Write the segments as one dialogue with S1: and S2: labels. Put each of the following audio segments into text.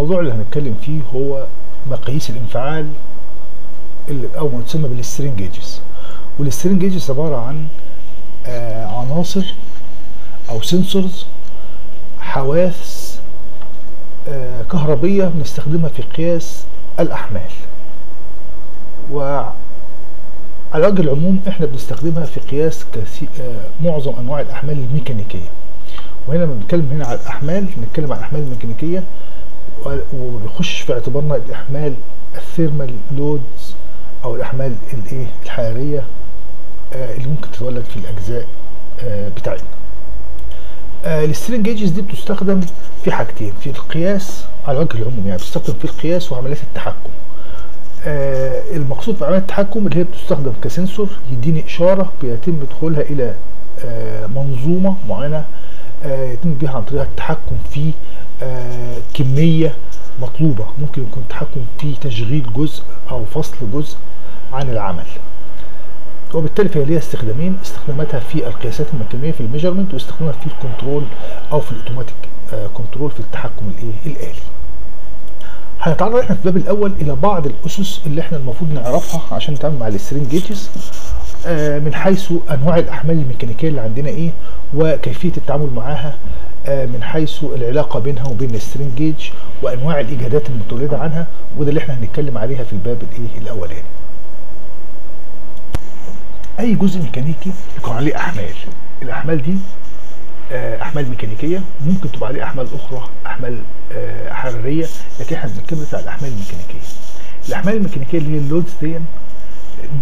S1: الموضوع اللي هنتكلم فيه هو مقاييس الانفعال اللي أو ما تسمى بال strain gauges وال strain gauges عبارة عن آه عناصر أو sensors حواس آه كهربية بنستخدمها في قياس الأحمال وعلى وجه العموم إحنا بنستخدمها في قياس. آه معظم أنواع الأحمال الميكانيكية وهنا لما بنتكلم هنا على الأحمال بنتكلم عن الأحمال الميكانيكية وبيخش في اعتبارنا الإحمال ال thermal loads أو الإحمال الايه الحرارية آه اللي ممكن تتولد في الأجزاء آه بتاعتنا. آه ال strain gauges دي بتستخدم في حاجتين في القياس على وجه العموم يعني بتستخدم في القياس وعمليات التحكم. آه المقصود في عمليات التحكم اللي هي بتستخدم ك sensor يديني إشارة بيتم دخولها إلى آه منظومة معينة يتم بها عن طريق التحكم في آه كمية مطلوبة. ممكن يكون التحكم في تشغيل جزء أو فصل جزء عن العمل. وبالتالي فهي ليها استخدامين استخداماتها في القياسات الميكانيكيه في ال measurement واستخدامها في ال control أو في الأوتوماتيك آه control في التحكم الإيه؟ الآلي. هنتعرض إحنا في الباب الأول إلى بعض الأسس اللي إحنا المفروض نعرفها عشان نتعامل مع ال strain gauges آه من حيث أنواع الأحمال الميكانيكية اللي عندنا إيه وكيفية التعامل معاها آه من حيث العلاقة بينها وبين السترين جيج وأنواع الاجهادات المتولدة عنها وده اللي إحنا هنتكلم عليها في الباب الإيه الاولاني أي جزء ميكانيكي يكون عليه أحمال. الأحمال دي آه أحمال ميكانيكية ممكن تبقى عليه أحمال أخرى أحمال آه حرارية لكن إحنا بنتكلم على الأحمال الميكانيكية. الأحمال الميكانيكية اللي هي ال loads دي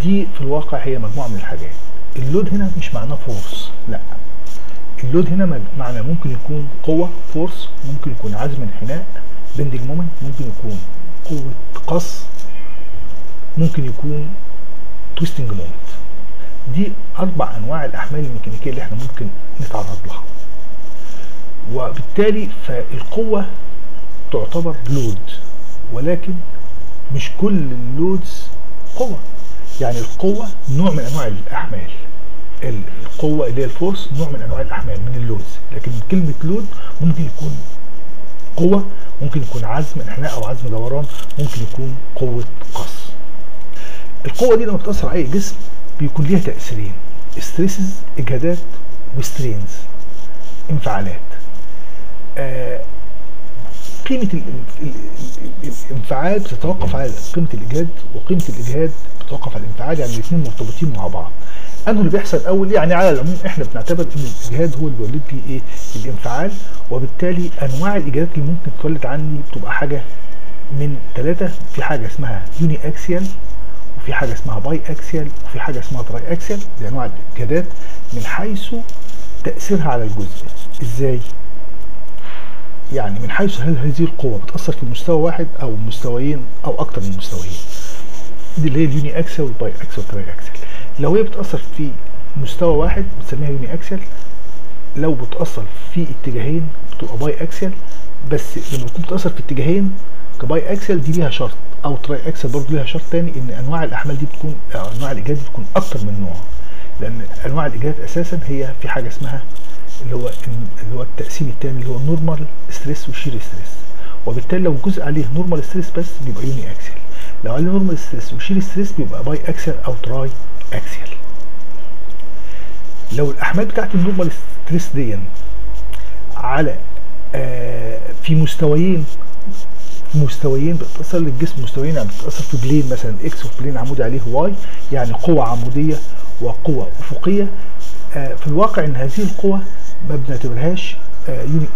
S1: دي في الواقع هي مجموعة من الحاجات. ال load هنا مش معناه force لا. ال load هنا معناه ممكن يكون قوة force ممكن يكون عزم انحناء. bending moment ممكن يكون قوة قص. ممكن يكون twisting moment دي أربع أنواع الأحمال الميكانيكية اللي إحنا ممكن نتعرض لها. وبالتالي فالقوة تعتبر load ولكن مش كل ال loads قوة. يعني القوة نوع من أنواع الاحمال القوة اللي هي ال force نوع من أنواع الاحمال من ال loads. لكن كلمة load ممكن يكون قوة ممكن يكون عزم انحناء أو عزم دوران ممكن يكون قوة قص. القوة دي لما بتأثر على أي جسم بيكون ليها تأثيرين stresses إجهادات و strains انفعالات. آه قيمة الانفعال بتتوقف على قيمة الإجهاد وقيمة الإجهاد بتتوقف على الانفعال يعني الاثنين مرتبطين مع بعض. أنه اللي بيحصل أول يعني على العموم إحنا بنعتبر إن الإجهاد هو اللي بيولد لي إيه؟ الانفعال وبالتالي أنواع الإجهادات اللي ممكن تولد عندي بتبقى حاجة من ثلاثة في حاجة اسمها uniaxial وفي حاجة اسمها biaxial وفي حاجة اسمها triaxial دي أنواع الإجهادات من حيث تأثيرها على الجزء. إزاي؟ يعني من حيث هل هذه القوة بتأثر في مستوى واحد أو مستويين أو أكتر من مستويين؟ دي اللي هي ال uniaxial وال biaxial وال triaxial لو هي بتأثر في مستوى واحد بنسميها uniaxial لو بتأثر في اتجاهين بتبقى biaxial بس لما تكون بتأثر في اتجاهين ك biaxial دي ليها شرط أو triaxial برضه ليها شرط تاني إن أنواع الأحمال دي بتكون أو أنواع الإجهاد دي بتكون أكتر من نوع. لأن أنواع الإجهاد أساسا هي في حاجة اسمها اللي هو اللي هو التقسيم الثاني اللي هو normal stress و shear stress وبالتالي لو جزء عليه normal stress بس بيبقى uniaxial لو عليه normal stress و shear stress بيبقى biaxial أو triaxial لو الأحمال بتاعت ال normal stress دي على آه في مستويين مستويين بتتاثر للجسم مستويين يعني بتتاثر في plane مثلا X وفي plane عمودي عليه Y يعني قوة عمودية وقوة أفقية. آه في الواقع إن هذه القوة ما بنعتبرهاش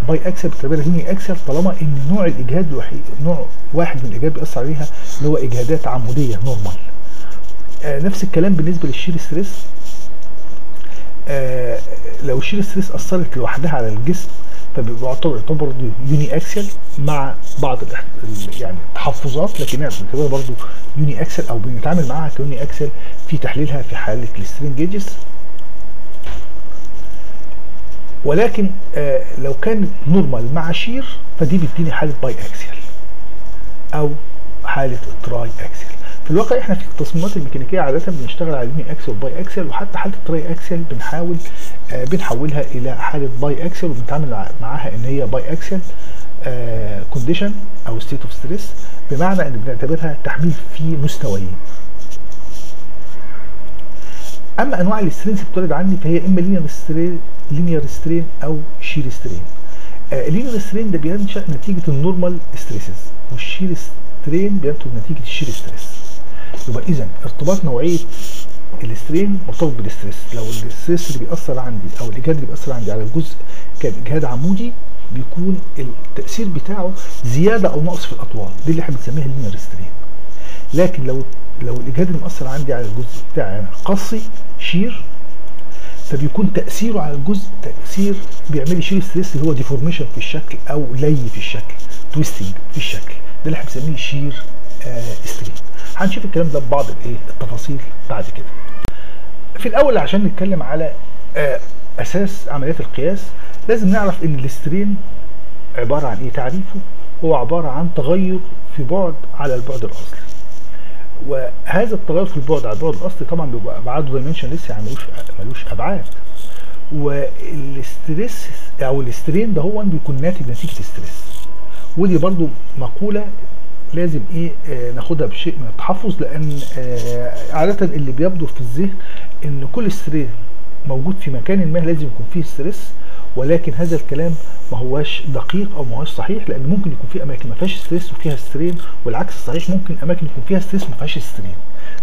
S1: biaxial بنعتبرها uniaxial طالما إن نوع الإجهاد الوحيد نوع واحد من الإجهاد بيأثر عليها اللي هو إجهادات عمودية normal آه نفس الكلام بالنسبة لل shear stress آه لو ال shear stress أثرت لوحدها على الجسم فبيعتبر يعتبر uniaxial مع بعض يعني التحفظات لكنها بنعتبرها برضه uniaxial أو بنتعامل معاها ك uniaxial في تحليلها في حالة ال strain ولكن آه لو كانت normal مع shear فدي بتديني حالة biaxial أو حالة triaxial في الواقع إحنا في التصميمات الميكانيكية عادة بنشتغل على uniaxial و biaxial وحتى حالة triaxial بنحاول آه بنحولها إلى حالة biaxial وبنتعامل معاها إن هي biaxial condition أو state of stress بمعنى إن بنعتبرها تحميل في مستويين. أما أنواع ال strains اللي بتولد عندي فهي إما linear linear strain أو shear strain ال linear strain ده بينشأ نتيجة ال normal stresses وال shear strain بينتج نتيجة ال shear stress يبقى اذا ارتباط نوعية ال strain مرتبط بال stress لو ال stress اللي بيأثر عندي أو الإجهاد اللي بيأثر عندي على الجزء كان اجهاد عمودي بيكون التأثير بتاعه زيادة أو نقص في الأطوال. دي اللي إحنا بنسميها ال linear strain لكن لو لو الإجهاد اللي مأثر عندي على الجزء بتاعي قصي shear فبيكون تأثيره على الجزء تأثير بيعمل shear stress اللي هو deformation في الشكل أو لي في الشكل twisting في الشكل. ده اللي إحنا بنسميه shear آه strain هنشوف الكلام ده ببعض الإيه؟ التفاصيل بعد كده. في الأول عشان نتكلم على آه أساس عمليات القياس لازم نعرف إن ال strain عبارة عن إيه؟ تعريفه هو عبارة عن تغير في بعد على البعد الأصلي. وهذا التغير في البعد على البعد الأصلي طبعا بيبقى ابعاده dimensionless يعني ملوش ملوش أبعاد. وال stress أو ال strain ده هو بيكون ناتج نتيجة stress ودي برضو مقولة لازم إيه آه ناخدها بشيء من التحفظ لأن آه عادة اللي بيبدو في الذهن إن كل stress موجود في مكان ما لازم يكون فيه stress. ولكن هذا الكلام ما هواش دقيق أو ما هواش صحيح لأن ممكن يكون في أماكن ما فيهاش stress وفيها strain والعكس صحيح ممكن أماكن يكون فيها stress وما فيهاش strain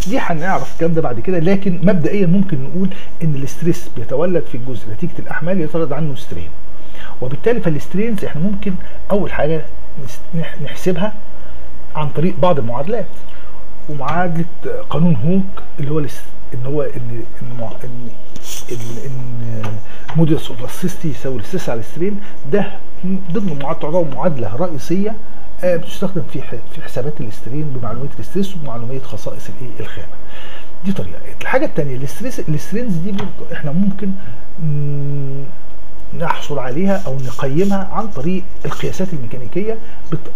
S1: دي هنعرف الكلام ده بعد كده لكن مبدئيا ممكن نقول إن ال stress بيتولد في الجزء نتيجة الأحمال يتولد عنه strain وبالتالي فال strains إحنا ممكن أول حاجة نحسبها عن طريق بعض المعادلات. ومعادلة قانون هوك اللي هو إن هو ان إن إن modulus of يساوي ال stress على ال strain ده ضمن تعتبر معادله رئيسية بتستخدم في في حسابات ال strain بمعلومات ال stress ومعلومات خصائص الايه الخامة. دي طريقة. الحاجة الثانية ال stress ال strains دي إحنا ممكن نحصل عليها أو نقيمها عن طريق القياسات الميكانيكية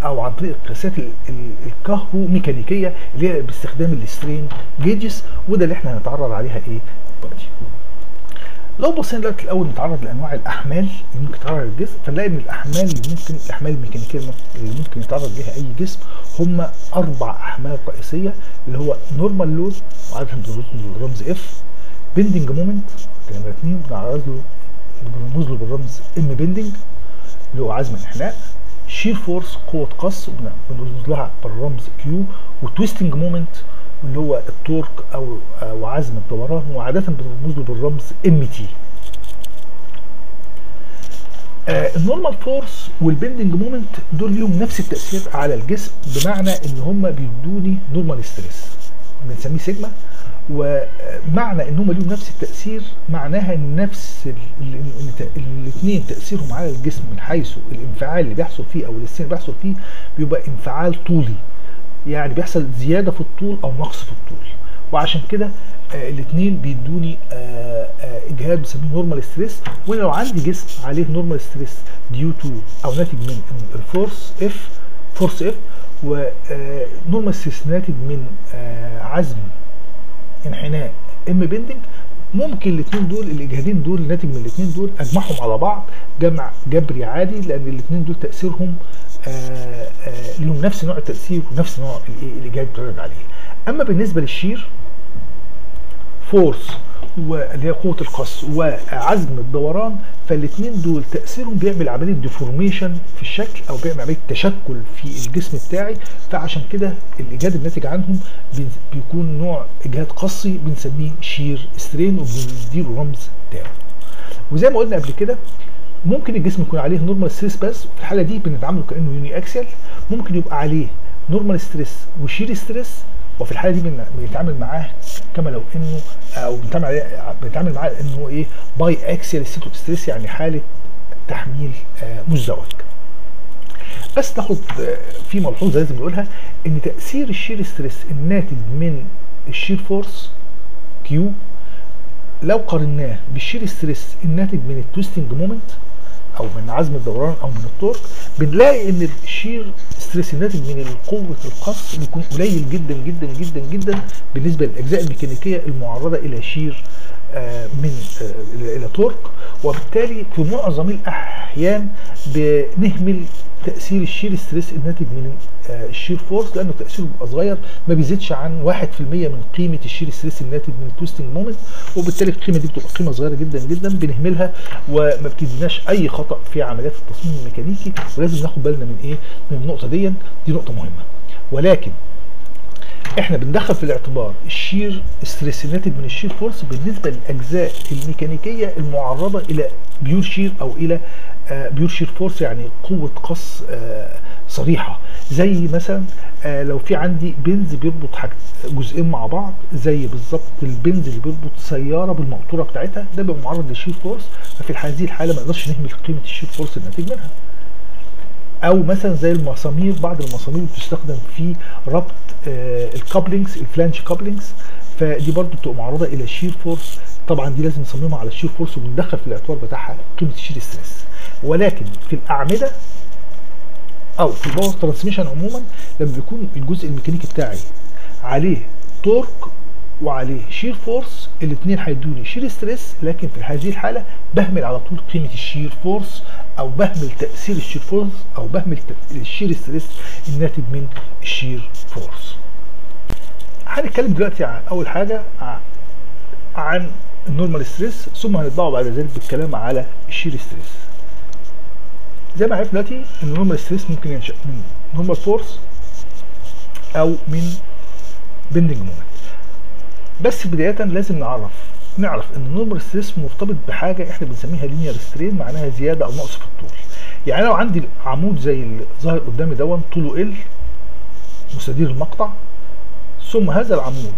S1: أو عن طريق القياسات الكهروميكانيكية اللي هي باستخدام ال strain gauges وده اللي إحنا هنتعرض عليها إيه؟ دلوقتي. لو بصينا دلوقتي الأول نتعرض لأنواع الأحمال اللي ممكن تتعرض للجسم فنلاقي إن الأحمال اللي ممكن الأحمال الميكانيكية اللي ممكن يتعرض ليها أي جسم هم أربع أحمال رئيسية اللي هو normal load وعاده بالرمز F bending moment نمره اثنين بنعرض له بنرمز له بالرمز M bending اللي هو عزم الانحناء shear force قوة قص بنرمز لها بالرمز Q و twisting moment اللي هو ال torque أو أو عزم الدوران وعاده بنرمز له بالرمز M T آه ال normal force وال bending moment دول ليهم نفس التأثير على الجسم بمعنى إن هم بيدوني normal stress بنسميه سيجما. ومعنى إن هم ليهم نفس التأثير معناها إن نفس الاثنين تأثيرهم على الجسم من حيث الانفعال اللي بيحصل فيه أو ال strain اللي بيحصل فيه بيبقى انفعال طولي. يعني بيحصل زيادة في الطول أو نقص في الطول. وعشان كده آه الاثنين بيدوني آه آه إجهاد بنسميه normal stress وأنا لو عندي جسم عليه normal stress due to أو ناتج من ال force F force F و normal stress ناتج من عزم انحناء M bending ممكن الاثنين دول الإجهادين دول ناتج من الاثنين دول أجمعهم على بعض جمع جبري عادي لأن الاثنين دول تأثيرهم لهم نفس نوع التأثير ونفس نوع الاجهاد بتعرض عليه. أما بالنسبة لل shear force واللي هي قوة القص وعزم الدوران فالاثنين دول تأثيرهم بيعمل عملية deformation في الشكل أو بيعمل عملية تشكل في الجسم بتاعي. فعشان كده الاجهاد الناتج عنهم بيكون نوع اجهاد قصي بنسميه shear stress وبنديله رمز tau وزي ما قلنا قبل كده ممكن الجسم يكون عليه normal stress بس في الحالة دي بنتعامل كأنه uniaxial ممكن يبقى عليه normal stress و shear stress وفي الحالة دي بنتعامل معاه كما لو إنه أو بنتعامل عليه بنتعامل معاه إنه إيه biaxial state stress يعني حالة تحميل مزدوج. بس ناخد في ملحوظة لازم نقولها إن تأثير ال shear stress الناتج من ال shear force Q لو قارناه بال shear stress الناتج من ال twisting moment أو من عزم الدوران أو من ال torque بنلاقي إن ال shear stress الناتج من قوه القص بيكون قليل جدا جدا جدا جدا بالنسبة للأجزاء الميكانيكية المعرضة إلى shear آه من آه إلى torque وبالتالي في معظم الأحيان بنهمل تأثير ال shear stress الناتج من آه، ال shear force لأنه تأثيره بيبقى صغير ما بيزيدش عن 1% من قيمة ال shear stress الناتج من ال twisting moment وبالتالي القيمة دي بتبقى قيمة صغيرة جدا جدا بنهملها وما بتديناش أي خطأ في عمليات التصميم الميكانيكي ولازم ناخد بالنا من إيه؟ من النقطة دي دي نقطة مهمة. ولكن إحنا بندخل في الاعتبار ال shear stress الناتج من ال shear force بالنسبة للأجزاء الميكانيكية المعرضة إلى pure shear أو إلى آه، pure shear force يعني قوة قص آه، صريحة. زي مثلا آه، لو في عندي بنز بيربط حاجة جزئين مع بعض زي بالظبط البنز اللي بيربط سيارة بالمقطورة بتاعتها ده بيبقى معرض لل shear force ففي هذه الحالة ما نقدرش نهمل قيمة ال shear force الناتج منها. أو مثلا زي المسامير بعض المسامير بتستخدم في ربط ال couplings ال flange couplings فدي برضو بتبقى معرضه إلى shear force طبعا دي لازم نصممها على ال shear force وبندخل في الاعتبار بتاعها قيمة ال shear stress ولكن في الأعمدة أو في ال power transmission عموما لما بيكون الجزء الميكانيكي بتاعي عليه torque وعليه shear force الاثنين هيدوني shear stress لكن في هذه الحالة بهمل على طول قيمة ال shear force أو بهمل تأثير ال shear force أو بهمل ال shear stress الناتج من ال shear force هنتكلم دلوقتي عن أول حاجة عن ال normal stress ثم هنتبعه بعد ذلك بالكلام على ال shear stress زي ما عرفنا دلوقتي إن ال normal stress ممكن ينشأ من normal force أو من bending moment بس بداية لازم نعرف نعرف إن ال normal stress مرتبط بحاجة إحنا بنسميها linear strain معناها زيادة أو نقص في الطول. يعني لو عندي عمود زي اللي ظاهر قدامي دون طوله L مستدير المقطع ثم هذا العمود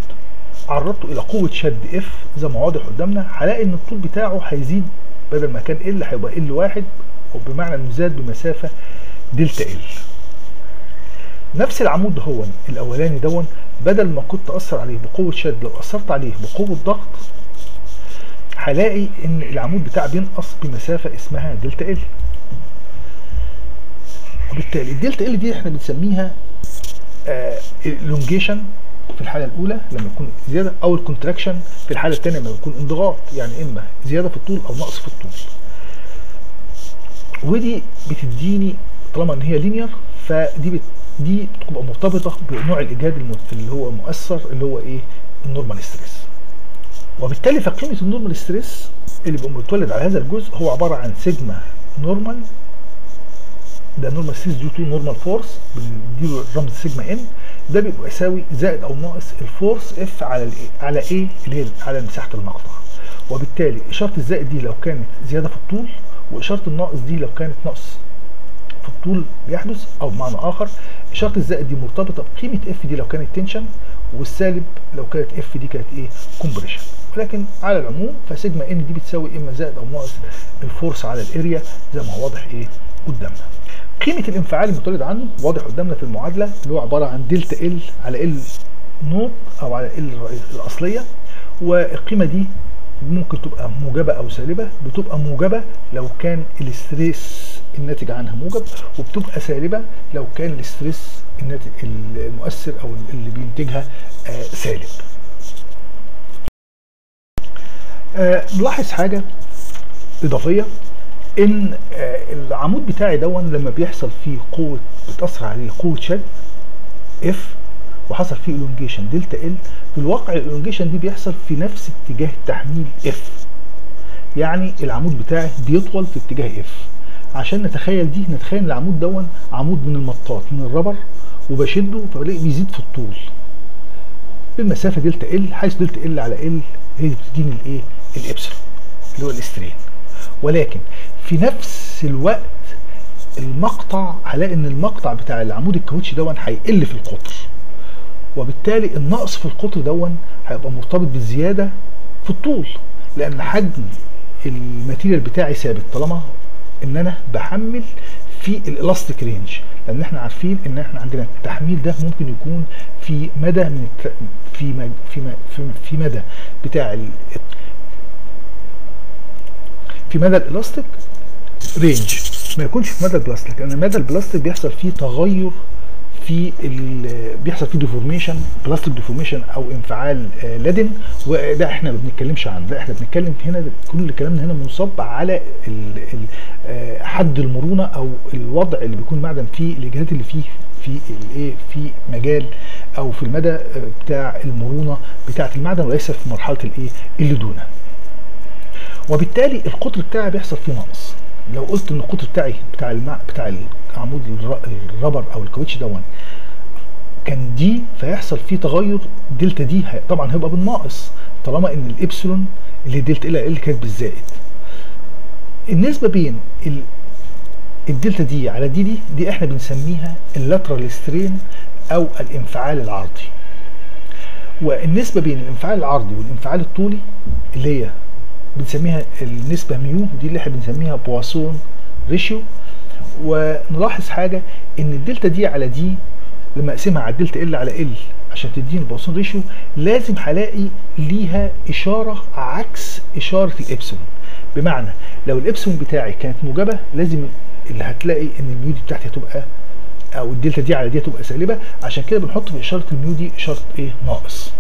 S1: عرضته إلى قوة شد F زي ما واضح قدامنا هلاقي إن الطول بتاعه هيزيد بدل ما كان L هيبقى L واحد وبمعنى إنه زاد بمسافة delta L نفس العمود هو الأولاني دون بدل ما كنت أثر عليه بقوة شد لو اثرت عليه بقوة ضغط هلاقي إن العمود بتاعي بينقص بمسافة اسمها delta L وبالتالي ال delta L دي إحنا بنسميها elongation في الحالة الأولى لما يكون زيادة أو ال contraction في الحالة الثانية لما يكون انضغاط يعني إما زيادة في الطول أو نقص في الطول. ودي بتديني طالما إن هي linear فدي دي بتبقى مرتبطة بنوع الاجهاد اللي هو مؤثر اللي هو إيه؟ ال normal stress. وبالتالي فقيمة ال normal stress اللي بيبقى متولد على هذا الجزء هو عبارة عن sigma normal. ده normal stress due to normal force بنديله الرمز sigma N ده بيبقى يساوي زائد أو ناقص ال force F على الايه على إيه اللي هي على مساحة المقطع. وبالتالي إشارة الزائد دي لو كانت زيادة في الطول وإشارة الناقص دي لو كانت نقص الطول بيحدث أو بمعنى آخر. إشارة الزائد دي مرتبطة بقيمة F دي لو كانت tension والسالب لو كانت F دي كانت إيه؟ compression. ولكن على العموم ف sigma N دي بتساوي إما زائد أو ناقص ال force على ال area زي ما هو واضح إيه؟ قدامنا. قيمة الانفعال المتولد عنه واضح قدامنا في المعادلة اللي هو عبارة عن delta L على L nought أو على L الأصلية. والقيمة دي ممكن تبقى موجبة أو سالبة بتبقى موجبة لو كان ال stress الناتج عنها موجب وبتبقى سالبة لو كان ال stress الناتج المؤثر أو اللي بينتجها آه سالب. آه نلاحظ حاجة إضافية إن آه العمود بتاعي دون لما بيحصل فيه قوة بتأثر عليه قوة شد F وحصل فيه elongation delta L في الواقع ال elongation دي بيحصل في نفس اتجاه تحميل F يعني العمود بتاعي بيطول في اتجاه F عشان نتخيل دي نتخيل العمود دون عمود من المطاط من ال rubber وبشده فبلاقي بيزيد في الطول. بالمسافة delta L حيث delta L على L هي بتديني الايه الابسلون اللي هو ال strain. ولكن في نفس الوقت المقطع هلاقي إن المقطع بتاع العمود الكاوتش دون هيقل في القطر. وبالتالي النقص في القطر دون هيبقى مرتبط بالزيادة في الطول لأن حجم ال material بتاعي ثابت. طالما إن أنا بحمل في ال elastic range لأن إحنا عارفين إن إحنا عندنا التحميل ده ممكن يكون في مدى من الت... في مد... في, م... في في مدى بتاع ال... في مدى ال elastic range. ما يكونش في مدى البلاستيك لأن مدى البلاستيك بيحصل فيه تغير في بيحصل فيه deformation plastic deformation أو انفعال لدن. وده إحنا ما بنتكلمش عنه. لا إحنا بنتكلم هنا كل كلامنا هنا منصب على ال حد المرونة أو الوضع اللي بيكون معدن فيه الاجهادات اللي فيه في الايه في مجال أو في المدى بتاع المرونة بتاعة المعدن وليس في مرحلة الايه اللي دونه وبالتالي القطر بتاعي بيحصل فيه نقص. لو قلت إن القطر بتاعي بتاع المع... بتاع العمود ال rubber أو الكاوتش دون كان D فيحصل فيه تغير delta D طبعا هيبقى بالناقص طالما إن الإبسلون اللي delta L L كانت بالزائد. النسبة بين ال... ال delta D على D دي دي إحنا بنسميها ال lateral strain أو الإنفعال العرضي. والنسبة بين الإنفعال العرضي والإنفعال الطولي اللي هي بنسميها النسبة mu دي اللي إحنا بنسميها Poisson ratio. ونلاحظ حاجة إن ال delta D على D لما أقسمها على ال delta L على L عشان تديني ال Poisson ratio لازم هلاقي ليها إشارة عكس إشارة الابسلون بمعنى لو الابسلون بتاعي كانت موجبة لازم اللي هتلاقي إن ال mu دي بتاعتي هتبقى أو ال delta D على D هتبقى سالبة. عشان كده بنحط في إشارة ال mu دي إشارة إيه؟ ناقص.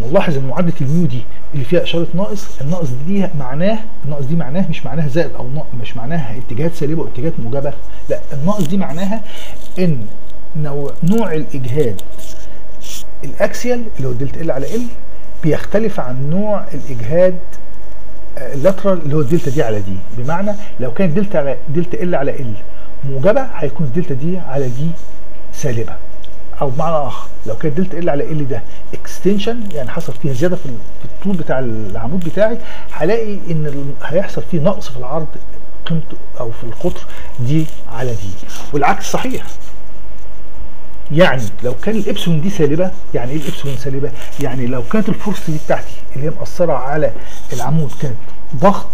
S1: ونلاحظ إن معادلة ال mu دي اللي فيها إشارة ناقص الناقص دي معناه الناقص دي معناه مش معناها زائد أو مش معناها اتجاهات سالبة واتجاهات موجبه لا الناقص دي معناها إن نوع, نوع الإجهاد ال axial اللي هو ال delta L على L بيختلف عن نوع الإجهاد ال lateral اللي هو ال delta D على D. بمعنى لو كانت delta delta L على L موجبة هيكون ال delta D على D سالبة. أو بمعنى اخر لو كانت delta L على L ده extension يعني حصل فيها زيادة في الطول بتاع العمود بتاعي هلاقي إن هيحصل فيه نقص في العرض قيمته أو في القطر D على D. والعكس صحيح. يعني لو كان الابسلون دي سالبة يعني إيه الابسلون سالبة؟ يعني لو كانت ال force دي بتاعتي اللي هي مأثرة على العمود كانت ضغط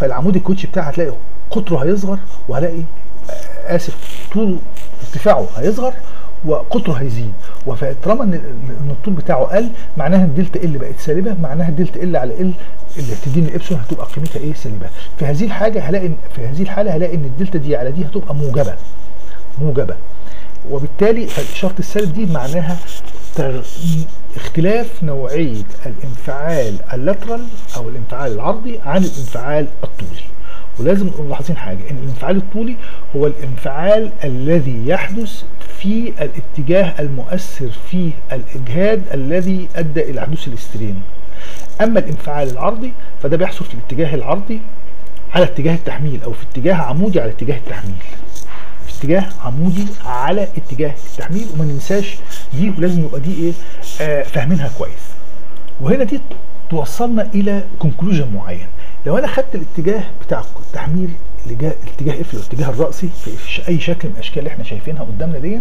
S1: فالعمود الكوتش بتاعي هتلاقي قطره هيصغر وهلاقي آسف طول ارتفاعه هيصغر وقطره هيزيد. وطالما إن الطول بتاعه قل معناها إن delta L بقت سالبة معناها delta L على L اللي هتديني الابسلون هتبقى قيمتها إيه؟ سالبة. في هذه الحاجة هلاقي في هذه الحالة هلاقي إن ال delta D على D هتبقى موجبة. موجبة. وبالتالي اشاره السالب دي معناها اختلاف نوعية الانفعال اللاترال أو الانفعال العرضي عن الانفعال الطولي. ولازم نكون ملاحظين حاجة إن الانفعال الطولي هو الانفعال الذي يحدث في الاتجاه المؤثر في الإجهاد الذي أدى إلى حدوث الاسترين أما الانفعال العرضي فده بيحصل في الاتجاه العرضي على اتجاه التحميل أو في اتجاه عمودي على اتجاه التحميل. في اتجاه عمودي على اتجاه التحميل وما ننساش دي ولازم يبقى دي إيه؟ آه فاهمينها كويس. وهنا دي توصلنا إلى conclusion معين. لو أنا خدت الاتجاه بتاع التحميل الاتجاه F الاتجاه الرأسي في أي شكل من الأشكال اللي إحنا شايفينها قدامنا دي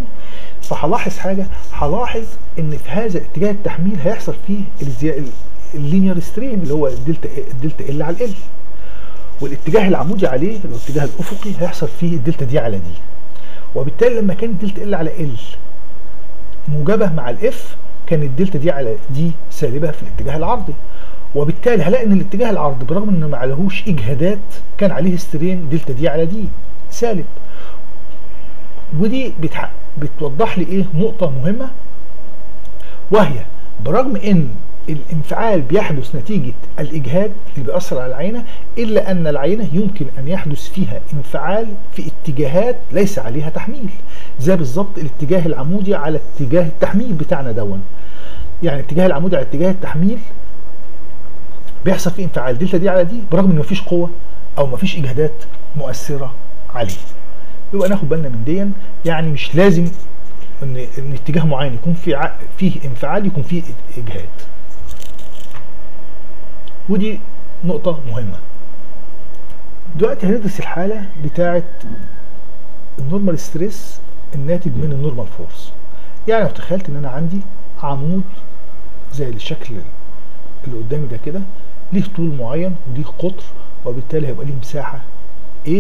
S1: فهلاحظ حاجة هلاحظ إن في هذا اتجاه التحميل هيحصل فيه ال linear strain اللي هو ال delta ال delta L على L. والاتجاه العمودي عليه اللي هو الاتجاه الأفقي هيحصل فيه ال delta D على D. وبالتالي لما كان ال delta L على L موجبة مع ال F كان ال delta D على D سالبة في الاتجاه العرضي. وبالتالي هلاقي إن الاتجاه العرضي برغم إنه ما عليهوش إجهادات كان عليه strain delta D على D. سالب. ودي. بتوضح لي إيه نقطة مهمة؟ وهي برغم إن الانفعال بيحدث نتيجة الإجهاد اللي بيأثر على العينة إلا أن العينة يمكن أن يحدث فيها انفعال في اتجاهات ليس عليها تحميل. زي بالظبط الاتجاه العمودي على اتجاه التحميل بتاعنا دون. يعني الاتجاه العمودي على اتجاه التحميل بيحصل فيه انفعال. دلتا دي على دي برغم ان مفيش قوة أو مفيش إجهادات مؤثرة عليه. يبقى ناخد بالنا من دي يعني مش لازم إن إن اتجاه معين يكون فيه فيه انفعال يكون فيه إجهاد. ودي نقطة مهمة. دلوقتي هندرس الحالة بتاعة ال normal stress الناتج من ال normal force. يعني لو تخيلت إن أنا عندي عمود زي الشكل اللي قدامي ده كده ليه طول معين وليه قطر وبالتالي هيبقى ليه مساحة A.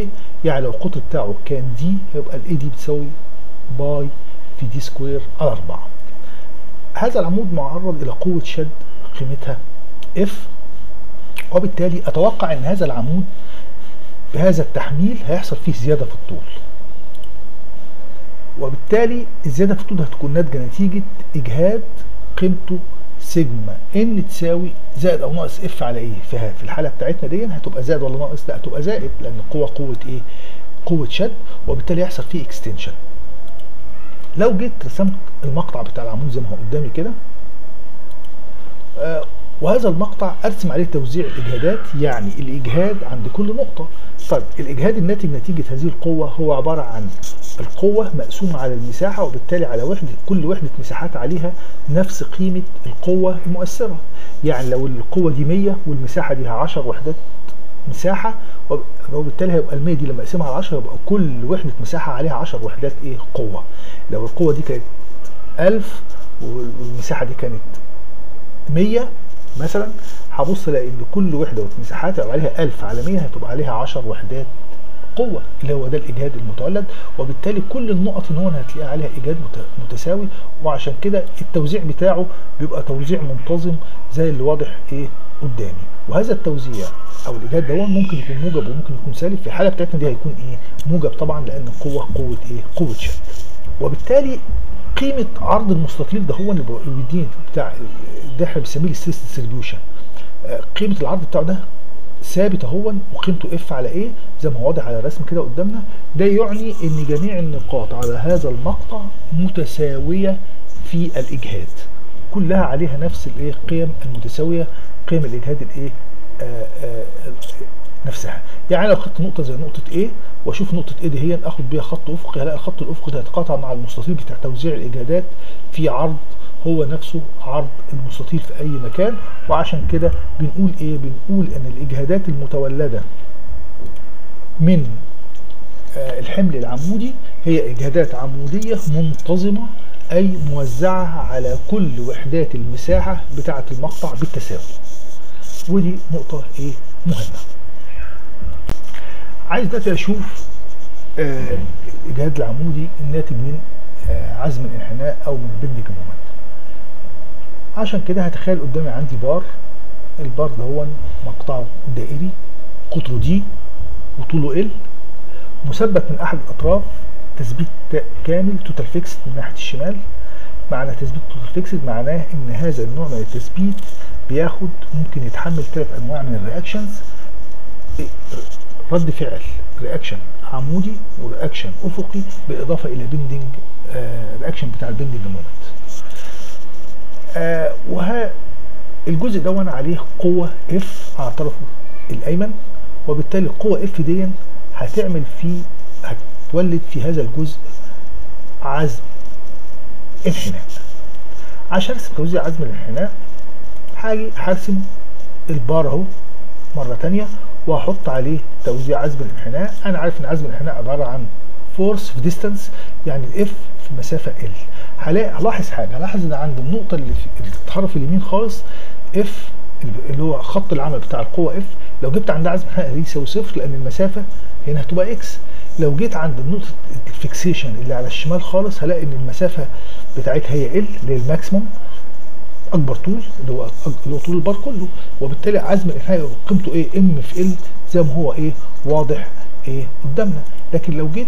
S1: يعني لو القطر بتاعه كان D هيبقى ال A دي بتساوي pi في D square على 4 هذا العمود معرض إلى قوة شد قيمتها F. وبالتالي أتوقع أن هذا العمود بهذا التحميل هيحصل فيه زيادة في الطول. وبالتالي الزيادة في الطول هتكون ناتجة نتيجة إجهاد قيمته sigma N تساوي زائد أو ناقص F على إيه؟ في الحالة بتاعتنا دي هتبقى زائد ولا ناقص؟ لا هتبقى زائد لأن القوه قوة إيه؟ قوة شد وبالتالي يحصل فيه extension لو جيت رسمت المقطع بتاع العمود زي ما هو قدامي كده آه وهذا المقطع أرسم عليه توزيع الإجهادات يعني الإجهاد عند كل نقطة. طيب الإجهاد الناتج نتيجة هذه القوة هو عبارة عن القوة مقسومة على المساحة وبالتالي على وحدة كل وحدة مساحات عليها نفس قيمة القوة المؤثرة. يعني لو القوة دي 100 والمساحة دي 10 وحدات مساحة وبالتالي هيبقى ال 100 دي لما أقسمها على 10 يبقى كل وحدة مساحة عليها 10 وحدات إيه؟ قوة. لو القوة دي كانت 1000 والمساحة دي كانت 100 مثلا هبص الاقي ان كل وحدة مساحات هيبقى عليها 1000 على 100 هتبقى عليها 10 وحدات قوة اللي هو ده الإجهاد المتولد وبالتالي كل النقط ان هنا هتلاقي عليها إجهاد متساوي وعشان كده التوزيع بتاعه بيبقى توزيع منتظم زي اللي واضح إيه قدامي. وهذا التوزيع أو الإجهاد ده ممكن يكون موجب وممكن يكون سالب في الحالة بتاعتنا دي هيكون إيه موجب طبعا لأن القوة قوة إيه قوة شد. وبالتالي قيمة عرض المستطيل ده هو اللي بيديني بتاع ده إحنا بنسميه ال stress distribution قيمة العرض بتاعه ده ثابت اهو وقيمته اف على إيه زي ما هو واضح على الرسم كده قدامنا. ده يعني إن جميع النقاط على هذا المقطع متساوية في الإجهاد. كلها عليها نفس الإيه؟ القيم المتساوية قيم الإجهاد الإيه؟ آآ آآ نفسها. يعني لو خدت نقطة زي نقطة A وأشوف نقطة A دي هي؟ اخد بيها خط افقي هلاقي الخط الافقي ده هيتقاطع مع المستطيل بتاع توزيع الاجهادات في عرض هو نفسه عرض المستطيل في أي مكان. وعشان كده بنقول إيه؟ بنقول إن الاجهادات المتولدة من آه الحمل العمودي هي اجهادات عمودية منتظمة أي موزعة على كل وحدات المساحة بتاعة المقطع بالتساوي. ودي نقطة إيه؟ مهمة. عايز دلوقتي أشوف آه الاجهاد العمودي الناتج من آه عزم الانحناء أو من ال bending moment عشان كده هتخيل قدامي عندي bar ال bar ده هو مقطعه دائري قطره D وطوله L مثبت من أحد الأطراف تثبيت كامل total fixed من ناحية الشمال. معنى تثبيت total fixed معناه إن هذا النوع من التثبيت بياخد ممكن يتحمل ثلاث أنواع من ال reactions رد فعل reaction عمودي و reaction أفقي بالاضافه إلى bending آه reaction بتاع ال bending moment آه وها الجزء ده عليه قوة F على طرفه الأيمن وبالتالي القوة F دي هتعمل فيه هتولد في هذا الجزء عزم انحناء. عشان أرسم توزيع عزم الانحناء هاجي هرسم البار أهو مرة تانية وهحط عليه توزيع عزم الانحناء. أنا عارف إن عزم الانحناء عبارة عن force في distance يعني ال F في مسافة L هلاقي هلاحظ حاجة هلاحظ إن عند النقطة اللي الطرف اليمين خالص F اللي هو خط العمل بتاع القوة F لو جبت عندها عزم انحناء يساوي صفر لأن المسافة هنا هتبقى X لو جيت عند نقطه ال fixation اللي على الشمال خالص هلاقي إن المسافة بتاعتها هي L اللي هي ال maximum. أكبر طول اللي هو اللي هو طول البار كله. وبالتالي عزم الانحناء قيمته إيه؟ ام في ال زي ما هو إيه؟ واضح إيه؟ قدامنا. لكن لو جيت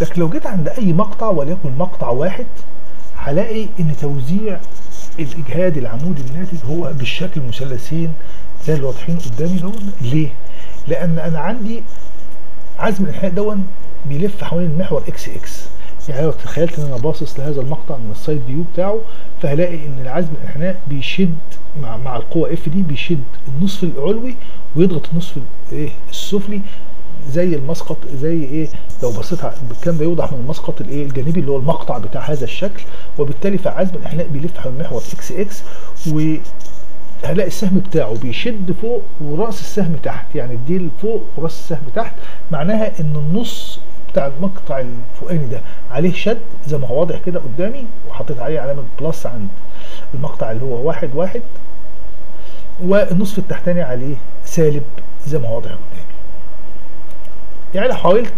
S1: لكن لو جيت عند أي مقطع وليكن مقطع واحد هلاقي إن توزيع الإجهاد العمودي الناتج هو بالشكل مثلثين زي اللي واضحين قدامي دون ليه؟ لأن أنا عندي عزم الانحناء دون بيلف حوالين المحور X X يعني لو تخيلت إن أنا باصص لهذا المقطع من ال side view بتاعه فهلاقي إن العزم الانحناء بيشد مع مع القوة F دي بيشد النصف العلوي ويضغط النصف الايه السفلي زي المسقط زي إيه لو بصيت الكلام ده يوضح من المسقط الايه الجانبي اللي هو المقطع بتاع هذا الشكل وبالتالي فعزم الانحناء بيلف حول محور X X و هلاقي السهم بتاعه بيشد فوق ورأس السهم تحت يعني الديل فوق ورأس السهم تحت معناها إن النص بتاع المقطع الفوقاني ده. عليه شد زي ما هو واضح كده قدامي وحطيت عليه علامة plus عند المقطع اللي هو واحد واحد. والنصف التحتاني عليه سالب زي ما هو واضح قدامي. يعني حاولت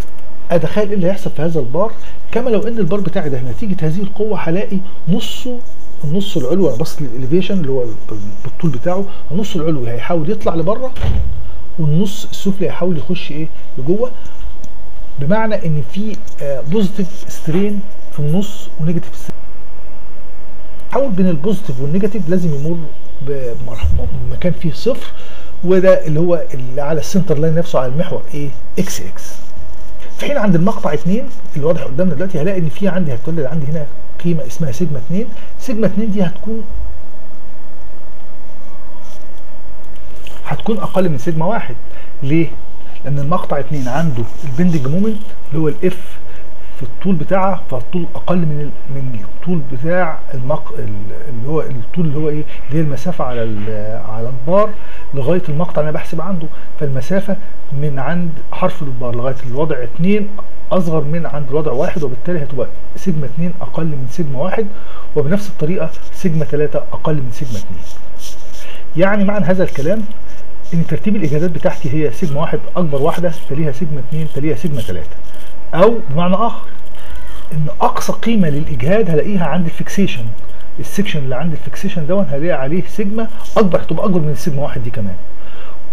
S1: أتخيل إيه اللي هيحصل في هذا البار. كما لو إن البار بتاعي ده نتيجة هذه القوة هلاقي نصه النص العلوي أنا باصص لل elevation اللي هو بالطول بتاعه. النص العلوي هيحاول يطلع لبره والنص السفلي هيحاول يخش إيه؟ لجوه. بمعنى إن في positive strain في النص و negative strain حول بين ال positive وال negative لازم يمر بمكان فيه صفر وده اللي هو اللي على ال center line نفسه على المحور إيه إكس إكس في حين عند المقطع 2 اللي واضح قدامنا دلوقتي هلاقي إن في عندي هتولد عندي هنا قيمة اسمها سيجما 2 سيجما 2 دي هتكون هتكون أقل من سيجما 1 ليه؟ لأن المقطع 2 عنده ال bending moment اللي هو ال F في الطول بتاعها فالطول أقل من من الطول بتاع المق... اللي هو الطول اللي هو إيه اللي هي المسافة على على البار لغاية المقطع اللي أنا بحسب عنده. فالمسافة من عند حرف البار لغاية الوضع 2 أصغر من عند الوضع واحد وبالتالي هتبقى سيجما 2 أقل من سيجما 1 وبنفس الطريقة سيجما 3 أقل من سيجما 2 يعني معنى هذا الكلام إن ترتيب الاجابات بتاعتي هي سيجما 1 أكبر واحدة تليها سيجما 2 تليها سيجما 3 أو بمعنى آخر إن أقصى قيمة للإجهاد هلاقيها عند ال fixation ال section اللي عند ال fixation دون هلاقي عليه سيجما أكبر هتبقى أكبر من السيجما 1 دي كمان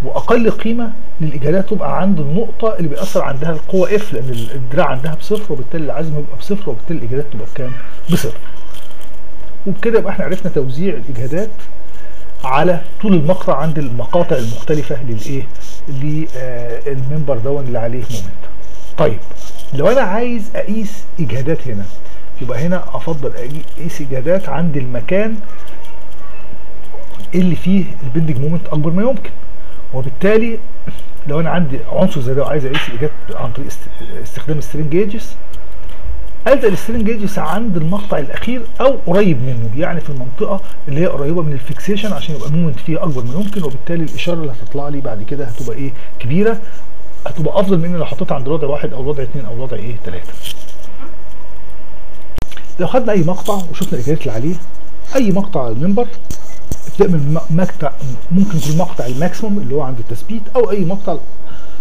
S1: وأقل قيمة للاجهادات تبقى عند النقطة اللي بيأثر عندها القوة اف لأن الدراع عندها بصفر وبالتالي العزم يبقى بصفر وبالتالي الاجهادات تبقى بكام؟ بصفر. وبكده يبقى إحنا عرفنا توزيع الإجهادات على طول المقطع عند المقاطع المختلفة للإيه؟ للمنبر دون اللي عليه مومنت. طيب لو أنا عايز أقيس إجهادات هنا يبقى هنا أفضل أقيس إجهادات عند المكان اللي فيه ال bending moment أكبر ما يمكن وبالتالي لو أنا عندي عنصر زي ده وعايز أقيس الاجهاد عن طريق استخدام ال strain gauges ألزق ال strain gauges عند المقطع الأخير أو قريب منه يعني في المنطقة اللي هي قريبة من ال fixation عشان يبقى ال moment فيها أكبر ما يمكن وبالتالي الإشارة اللي هتطلع لي بعد كده هتبقى إيه؟ كبيرة. هتبقى أفضل من لو حطيتها عند الوضع واحد أو الوضع اثنين أو الوضع إيه؟ ثلاثة لو خدنا أي مقطع وشفنا الإجهادات اللي عليه أي مقطع على ال member ابتداء من مقطع ممكن يكون مقطع ال maximum اللي هو عند التثبيت أو أي مقطع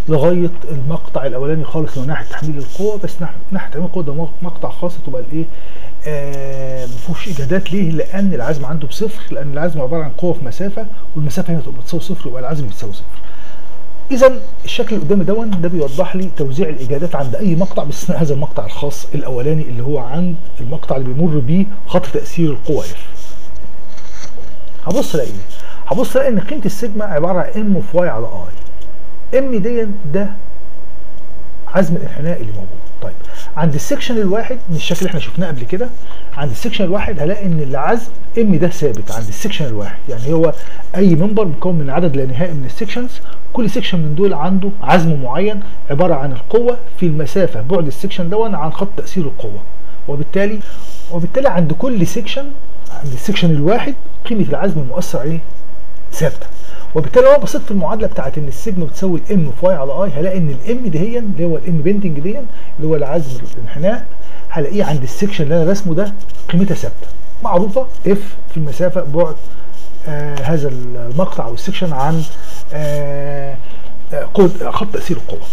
S1: لغاية المقطع الأولاني خالص هو ناحية تحميل القوة بس ناحية تحميل القوة ده مقطع خاص تبقى الإيه آه مفيهوش اجهادات ليه؟ لأن العزم عنده بصفر لأن العزم عبارة عن قوة في مسافة والمسافة هنا تبقى بتساوي صفر يبقى العزم بتساوي صفر. اذا الشكل اللي قدامي دون ده بيوضح لي توزيع الاجهادات عند أي مقطع باستثناء هذا المقطع الخاص الأولاني اللي هو عند المقطع اللي بيمر بيه خط تأثير القوة F. هبص الاقي هبص الاقي إن قيمة السيجما عبارة عن M في Y على I. M دي ده عزم الانحناء اللي موجود. طيب عند ال section الواحد من الشكل اللي إحنا شفناه قبل كده عند ال section الواحد هلاقي إن العزم M ده ثابت عند ال section الواحد. يعني هو أي member مكون من عدد لا نهائي من ال sections كل section من دول عنده عزم معين عبارة عن القوة في المسافة بعد ال section دون عن خط تأثير القوة. وبالتالي وبالتالي عند كل section عند ال section الواحد قيمة العزم المؤثر عليه ثابتة. وبالتالي لو أنا بصيت في المعادلة بتاعت إن السيجما بتساوي ال M في Y على I هلاقي إن ال M دهيا اللي هو ال M bending دهيا اللي هو العزم الانحناء هلاقيه عند ال section اللي أنا رسمه ده قيمتها ثابتة. معروفة F في المسافة بعد آه هذا المقطع أو ال section عن آه آه خط تأثير القوة.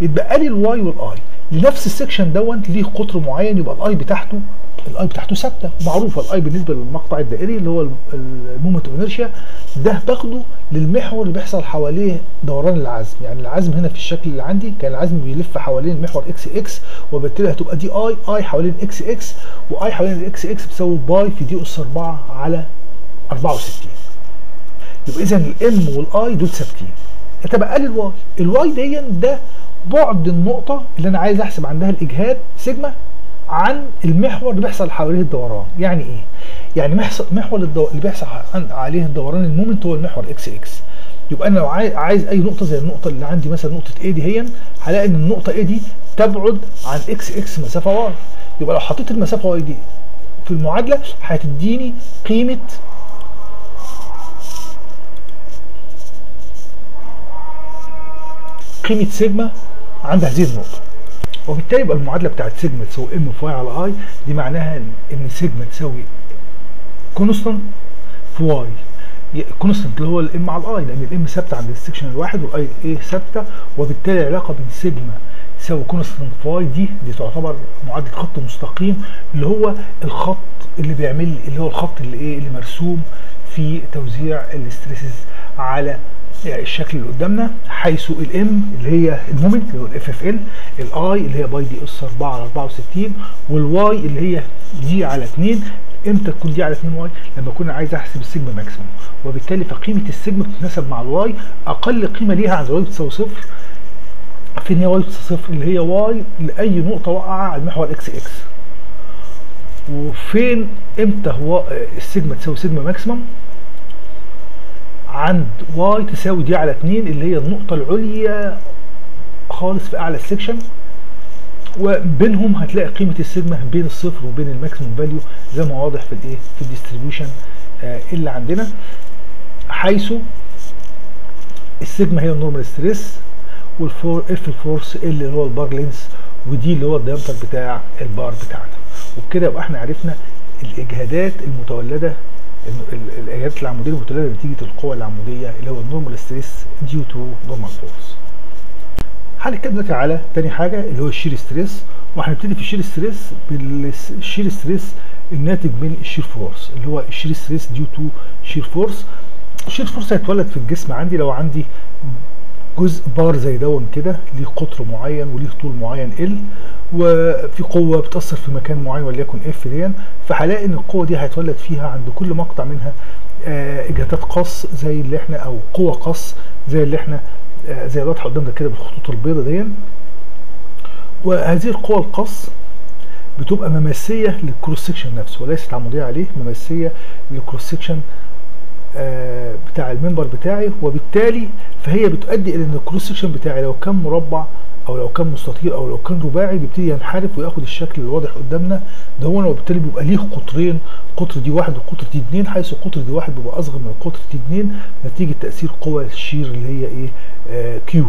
S1: يتبقى لي ال Y وال I لنفس ال section دون ليه قطر معين يبقى ال I بتاعته ال I بتاعته ثابتة. معروفه ال I بالنسبة للمقطع الدائري اللي هو ال moment of inertia ده باخده للمحور اللي بيحصل حواليه دوران العزم. يعني العزم هنا في الشكل اللي عندي كان العزم بيلف حوالين المحور إكس إكس وبالتالي هتبقى دي I I حوالين إكس إكس واي حوالين الاكس إكس بتساوي pi في D أس 4 على 64 يبقى اذا ال M وال I دول ثابتين. يتبقى لي ال Y ال Y دي ده بعد النقطة اللي أنا عايز أحسب عندها الإجهاد سيجما عن المحور اللي بيحصل حواليه الدوران. يعني إيه؟ يعني محور الدو... اللي بيحصل عليه الدوران ال moment هو المحور إكس إكس. يبقى أنا لو عايز أي نقطة زي النقطة اللي عندي مثلا نقطة A دي هي هلاقي إن النقطة A دي تبعد عن إكس إكس مسافة Y. يبقى لو حطيت المسافة Y دي في المعادلة هتديني قيمة قيمة سيجما عند هذه النقطة. وبالتالي يبقى المعادلة بتاعت سيجما تساوي M في Y على I دي معناها إن سيجما تساوي constant في Y constant اللي هو ال M على ال I لأن ال M ثابتة عند ال section الواحد وال I إيه ثابتة وبالتالي العلاقه بين سيجما تساوي constant في Y دي دي تعتبر معادلة خط مستقيم اللي هو الخط اللي بيعمل اللي هو الخط اللي إيه اللي مرسوم في توزيع ال stresses على الشكل اللي قدامنا حيث ال M اللي هي ال moment اللي هو ال F F L ال I اللي هي pi D أس 4 على 64 وال Y اللي هي D على 2 إمتى تكون D على 2 Y لما أكون عايز أحسب ال sigma maximum وبالتالي فقيمة السيجما بتتناسب مع ال Y أقل قيمة ليها عند ال Y بتساوي صفر. فين هي Y بتساوي صفر اللي هي Y لأي نقطة واقعة على المحور إكس إكس وفين إمتى هو السيجما تساوي sigma maximum عند Y تساوي D على 2 اللي هي النقطة العليا خالص في أعلى ال section وبينهم هتلاقي قيمة السيجما بين الصفر وبين ال maximum value زي ما واضح في الايه في ال distribution آه اللي عندنا. حيث السيجما هي ال normal stress والفور F ال force اللي هو ال bar length ودي اللي هو ال diameter بتاع البار بتاعنا. وبكده يبقى إحنا عرفنا الإجهادات المتولدة الاجهادات العمودية المتولده نتيجه القوى العمودية اللي هو ال normal stress due to normal force هنتكلم دلوقتي على تاني حاجة اللي هو ال shear stress وهنبتدي في ال shear stress بال shear stress الناتج من ال shear force اللي هو ال shear stress due to shear force ال shear force هيتولد في الجسم عندي لو عندي جزء بار زي دون كده ليه قطر معين وليه طول معين ال وفي قوة بتأثر في مكان معين وليكن F دي فهلاقي إن القوة دي هيتولد فيها عند كل مقطع منها آه إجهادات قص زي اللي إحنا أو قوة قص زي اللي إحنا آه زي الواضحة قدامنا كده بالخطوط البيضاء دي وهذه القوة القص بتبقى مماسية لل cross section نفسه وليست عمودية عليه مماسية لل cross section آه بتاع ال member بتاعي وبالتالي فهي بتؤدي إلى إن ال cross section بتاعي لو كان مربع أو لو كان مستطيل أو لو كان رباعي بيبتدي ينحرف وياخد الشكل الواضح قدامنا. ده هو وبالتالي بيبقى ليه قطرين قطر D واحد وقطر D اتنين حيث قطر D واحد بيبقى أصغر من قطر D اتنين. نتيجة تأثير قوى ال shear اللي هي إيه؟ آه Q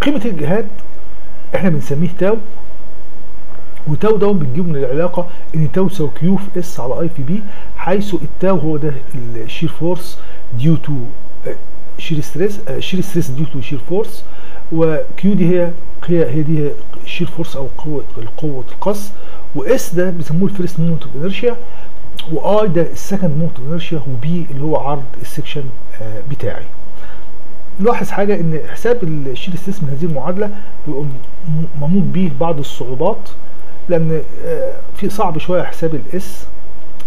S1: قيمة الإجهاد إحنا بنسميه tau. و tau ده بنجيبه من العلاقة إن tau تساوي Q في S على I في B حيث ال tau هو ده ال shear force due to shear stress shear stress due to shear force و Q دي هي هي هي دي shear force أو قوة قوة القص و S ده بيسموه ال first moment of inertia و I ده ال second moment of inertia و B اللي هو عرض ال section بتاعي. نلاحظ حاجة إن حساب ال shear stress من هذه المعادلة بيبقى منوط به بعض الصعوبات لأن في صعب شوية حساب ال S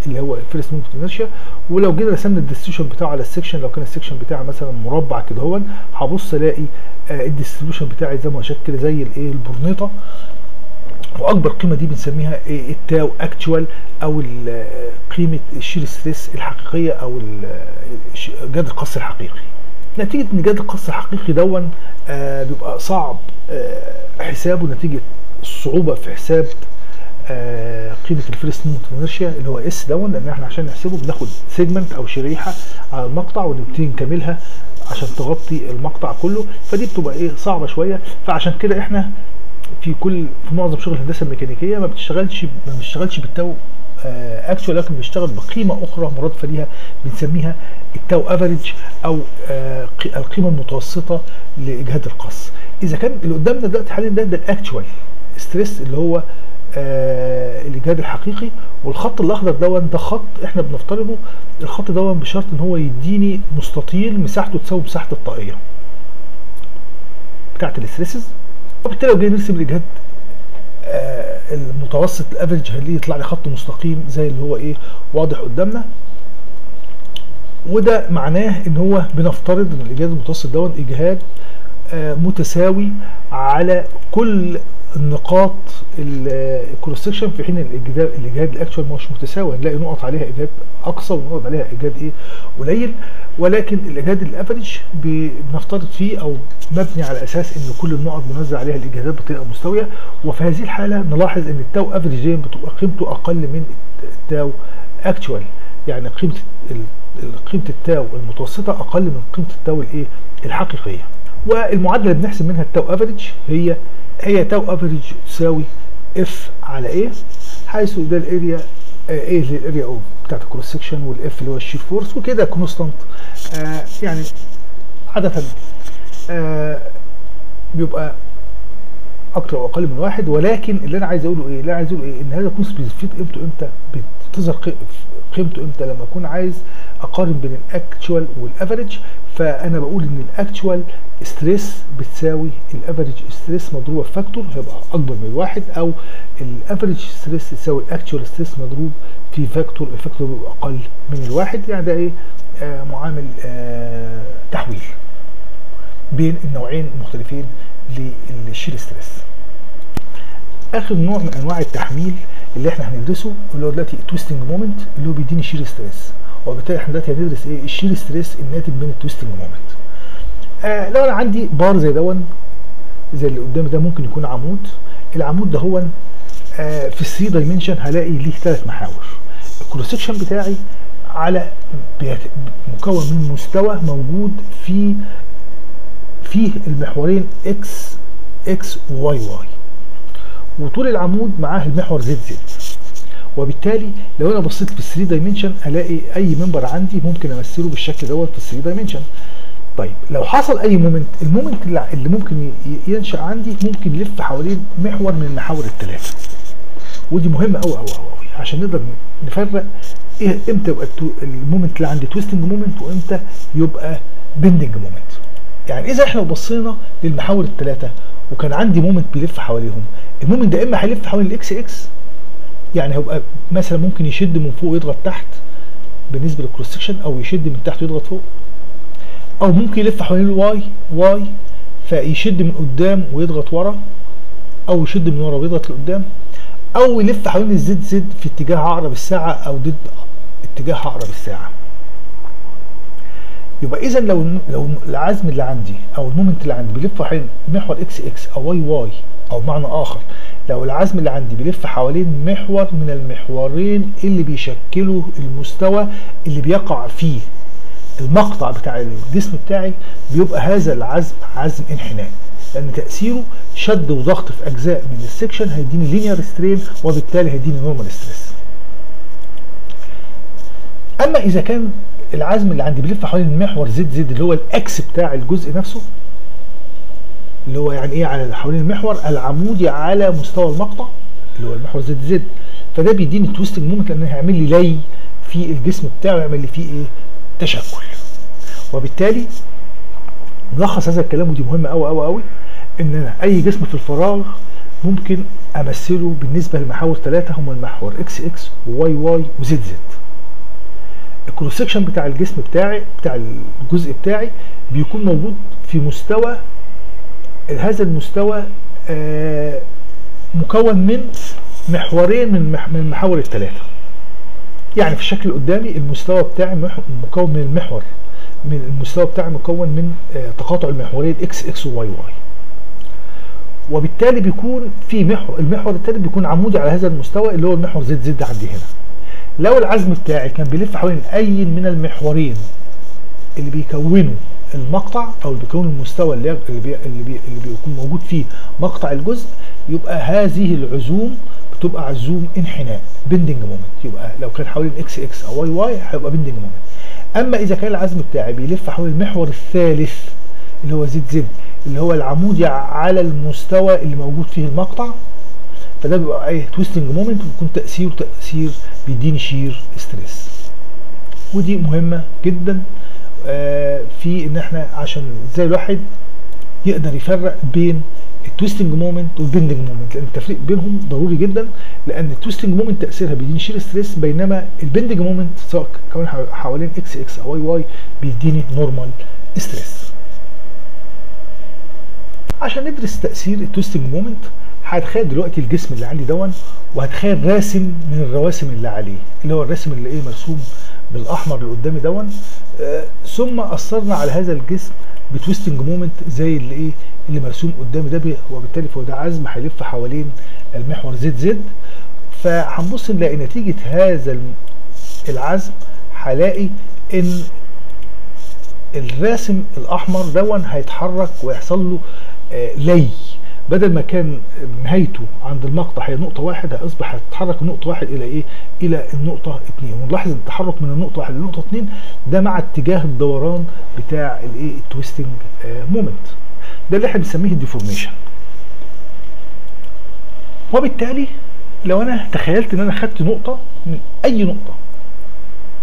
S1: اللي هو ال first moment inertia ولو جينا رسمنا ال distribution بتاعه على ال section لو كان ال section بتاعي مثلا مربع كده هو هبص ألاقي آه ال distribution بتاعي زي ما شكل زي الايه البرنيطة وأكبر قيمة دي بنسميها ال tau actual أو قيمة ال shear stress الحقيقية أو جهد القص الحقيقي. نتيجة إن جهد القص الحقيقي دون آه بيبقى صعب آه حسابه نتيجة الصعوبة في حساب آه قيمة ال first moment inertia اللي هو S دون لأن إحنا عشان نحسبه بناخد segment أو شريحة على المقطع ونبتدي نكملها عشان تغطي المقطع كله. فدي بتبقى إيه صعبة شوية. فعشان كده إحنا في كل في معظم شغل الهندسة الميكانيكية ما بتشتغلش ما بنشتغلش بال tau آه actual لكن بنشتغل بقيمة أخرى مرادفه ليها بنسميها ال tau average أو آه القيمة المتوسطة لإجهاد القص. إذا كان اللي قدامنا دلوقتي حاليا ده ده ال actual stress اللي هو آه الاجهاد الحقيقي والخط الأخضر دون ده خط إحنا بنفترضه الخط دون بشرط إن هو يديني مستطيل مساحته تساوي مساحة الطاقية. بتاعت ال stresses وبالتالي لو جينا نرسم الإجهاد آه المتوسط ال average هنلاقيه يطلع لي خط مستقيم زي اللي هو إيه واضح قدامنا. وده معناه إن هو بنفترض إن الإجهاد المتوسط دون إجهاد آه متساوي على كل النقاط ال cross section في حين الاجهاد الإجهاد ال actual مش متساوي. هنلاقي نقط عليها إجهاد أقصى ونقط عليها إجهاد إيه؟ قليل. ولكن الإجهاد ال average بنفترض فيه أو مبني على أساس إن كل النقط بنوزع عليها الإجهادات بطريقة مستوية. وفي هذه الحالة نلاحظ إن ال tau average بتبقى قيمته أقل من ال tau actual يعني قيمة قيمة ال tau المتوسطة أقل من قيمة ال tau الإيه؟ الحقيقية. والمعادلة اللي بنحسب منها ال tau average هي هي tau average تساوي F على A حيث ده ال area A اللي ال area أو بتاعت ال cross section وال F اللي هو ال shear force و K ده constant آه يعني عادة آه بيبقى أكتر أو أقل من واحد. ولكن اللي أنا عايز أقوله إيه؟ اللي أنا عايز أقوله إيه؟ إن هذا يكون specific قيمته إمتى؟ بتظهر قيمته إمتى؟ لما أكون عايز أقارن بين ال actual وال average فأنا بقول إن ال actual stress بتساوي ال average stress مضروبة في factor هيبقى أكبر من الواحد أو ال average stress تساوي ال actual stress مضروب في factor ال factor بيبقى أقل من الواحد يعني ده إيه؟ آه معامل آه تحويل بين النوعين المختلفين لل shear stress آخر نوع من أنواع التحميل اللي إحنا هندرسه اللي هو دلوقتي twisting moment اللي هو بيديني shear stress وبالتالي إحنا دلوقتي هندرس إيه؟ ال shear stress الناتج من ال twisting moment آه لو أنا عندي بار زي دون زي اللي قدامي ده ممكن يكون عمود. العمود ده هو آه في 3 dimension هلاقي ليه ثلاث محاور. ال cross section بتاعي على مكون من مستوى موجود في فيه المحورين إكس إكس وواي واي وطول العمود معاه المحور ZZ وبالتالي لو أنا بصيت في 3 dimension ألاقي أي member عندي ممكن أمثله بالشكل دوت في 3 dimension طيب لو حصل أي moment ال moment اللي ممكن ينشأ عندي ممكن يلف حوالين محور من المحاور الثلاثه ودي مهمة قوي قوي قوي عشان نقدر نفرق إيه إمتى يبقى ال moment اللي عندي twisting moment وإمتى يبقى bending moment يعني إذا إحنا بصينا للمحاور الثلاثه وكان عندي moment بيلف حواليهم ال moment ده إما هيلف حوالين ال X X يعني هيبقى مثلا ممكن يشد من فوق ويضغط تحت بالنسبة لل cross section أو يشد من تحت ويضغط فوق. أو ممكن يلف حوالين ال Y Y فيشد من قدام ويضغط ورا أو يشد من ورا ويضغط لقدام. أو يلف حوالين ال Z Z في اتجاه عقرب الساعة أو ضد اتجاه عقرب الساعة. يبقى اذا لو لو العزم اللي عندي أو ال moment اللي عندي بيلف حوالين محور إكس إكس أو واي واي أو معنى آخر لو العزم اللي عندي بيلف حوالين محور من المحورين اللي بيشكلوا المستوى اللي بيقع فيه المقطع بتاع الجسم بتاعي بيبقى هذا العزم عزم انحناء لأن تأثيره شد وضغط في أجزاء من ال section هيديني linear strain وبالتالي هيديني normal stress أما إذا كان العزم اللي عندي بيلف حوالين المحور Z Z اللي هو ال axis بتاع الجزء نفسه اللي هو يعني إيه على حوالين المحور العمودي على مستوى المقطع اللي هو المحور Z Z. فده بيديني twisting moment لأن هيعمل لي لي في الجسم بتاعه يعمل لي فيه إيه؟ تشكل. وبالتالي ملخص هذا الكلام ودي مهمة قوي قوي قوي إن أنا أي جسم في الفراغ ممكن أمثله بالنسبة لمحاور ثلاثة هم المحور إكس إكس وواي واي وزد زد. ال cross section بتاع الجسم بتاعي بتاع الجزء بتاعي بيكون موجود في مستوى هذا المستوى آه مكون من محورين من من المحاور الثلاثه يعني في الشكل قدامي المستوى بتاعي مكون من المحور من المستوى بتاعي مكون من آه تقاطع المحورين إكس إكس وواي واي وبالتالي بيكون في محور المحور الثالث بيكون عمودي على هذا المستوى اللي هو المحور Z Z عندي هنا. لو العزم بتاعي كان بيلف حوالين أي من المحورين اللي بيكونوا المقطع أو اللي بيكون المستوى اللي اللي, بي اللي, بي اللي بيكون موجود فيه مقطع الجزء يبقى هذه العزوم بتبقى عزوم انحناء bending moment يبقى لو كان حوالين X X أو Y Y هيبقى bending moment أما إذا كان العزم بتاعي بيلف حول المحور الثالث اللي هو Z Z اللي هو العمودي على المستوى اللي موجود فيه المقطع فده بيبقى إيه twisting moment وبيكون تاثيره تأثير بيديني shear stress ودي مهمة جدا. آه في إن إحنا عشان إزاي الواحد يقدر يفرق بين ال twisting moment وال bending moment لأن التفريق بينهم ضروري جدا لأن ال twisting moment تأثيرها بيديني shear stress بينما ال bending moment سواء كمان حوالين إكس إكس أو واي واي بيديني normal stress عشان ندرس تأثير ال twisting moment هتخيل دلوقتي الجسم اللي عندي دون وهتخيل راسم من الرواسم اللي عليه اللي هو الرسم اللي إيه مرسوم بالأحمر اللي قدامي دون. آه ثم أثرنا على هذا الجسم ب twisting moment زي اللي إيه اللي مرسوم قدامي ده وبالتالي فهو ده عزم هيلف حوالين المحور Z Z. فهنبص نلاقي نتيجة هذا العزم هلاقي إن الراسم الأحمر دون هيتحرك ويحصل له آه لي. بدل ما كان نهايته عند المقطع هي نقطة واحد هيصبح هيتحرك نقطة واحد إلى إيه؟ إلى النقطة اتنين ونلاحظ التحرك من النقطة واحد للنقطة اتنين ده مع اتجاه الدوران بتاع الإيه؟ ال twisting آه moment ده اللي إحنا بنسميه ال deformation وبالتالي لو أنا تخيلت إن أنا خدت نقطة من أي نقطة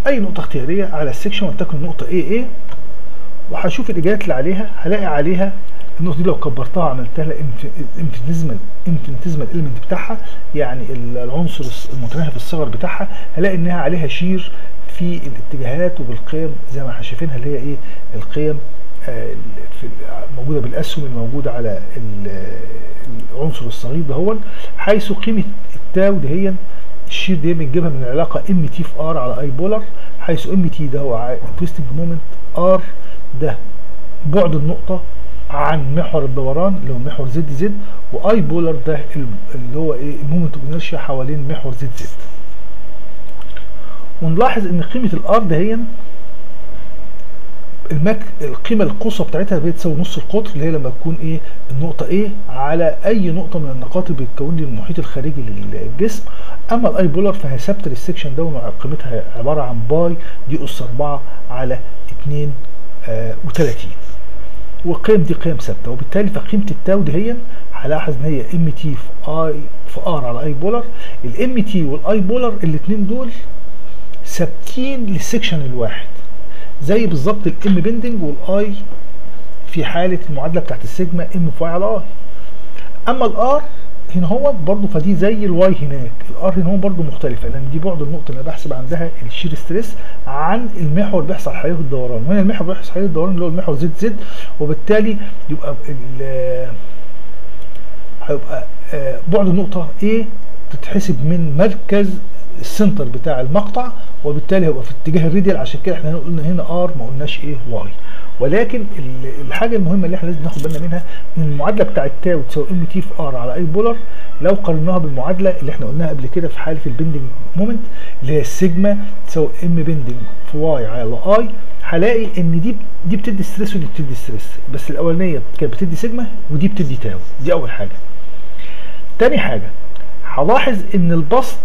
S1: أي نقطة اختيارية على ال section ولتكن نقطه A A وهشوف الاجهادات اللي عليها هلاقي عليها النقطة دي لو كبرتها عملت لها infinitesimal element بتاعها يعني العنصر المتناهي في الصغر بتاعها هلاقي إنها عليها shear في الاتجاهات وبالقيم زي ما إحنا شايفينها اللي هي إيه؟ القيم آه موجودة بالأسهم الموجوده على العنصر الصغير ده هو حيث قيمة ال tau دهيا ال shear دي بنجيبها من العلاقة MT في R على I polar حيث MT ده هو twisting moment R ده بعد النقطة عن محور الدوران اللي هو محور Z Z و I polar ده اللي هو إيه ال moment of inertia حوالين محور Z Z. ونلاحظ إن قيمة ال R دهيا المك... القيمة القصوى بتاعتها بتساوي نص القطر اللي هي لما تكون إيه النقطة A على أي نقطة من النقاط اللي بتكون لي المحيط الخارجي للجسم. أما ال I polar فهي ثابته لل section ده قيمتها عبارة عن pi D أس 4 على 32 والقيم دي قيم ثابتة وبالتالي فقيمة ال tau دي هي هلاحظ إن هي MT في I في R على I polar. ال MT وال I polar الاثنين دول ثابتين لل section الواحد. زي بالظبط ال M bending وال I في حالة المعادلة بتاعت ال sigma M في على I. أما ال R هنا هو برضه دي زي ال Y هناك. ال R هنا هو برضه مختلفه لأن دي بعد النقطه اللي بحسب عندها ال shear stress عن المحور اللي بيحصل حواليه الدوران. وهنا المحور اللي بيحصل حواليه الدوران اللي هو المحور ZZ وبالتالي يبقى هيبقى بعد النقطة إيه تتحسب من مركز ال center بتاع المقطع وبالتالي هيبقى في اتجاه ال radial عشان كده إحنا قلنا هنا R ما قلناش إيه Y ولكن الحاجة المهمة اللي إحنا لازم ناخد بالنا منها إن المعادلة بتاعت tau تساوي MT في R على I polar لو قارناها بالمعادلة اللي إحنا قلناها قبل كده في حالة ال bending moment اللي هي السيجما تساوي M bending في Y على I هلاقي إن دي دي بتدي stress ودي بتدي stress بس الأولانية كانت بتدي سيجما ودي بتدي tau دي أول حاجة. تاني حاجة هلاحظ إن البسط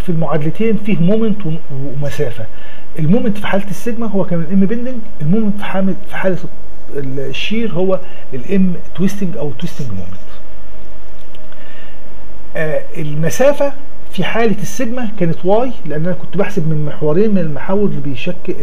S1: في المعادلتين فيه moment ومسافة. ال moment في حالة السيجما هو كان ال M bending ال moment في حاله ال shear هو ال M twisting أو twisting moment آه المسافة في حالة السيجما كانت Y لأن أنا كنت بحسب من محورين من المحاور اللي بيشكل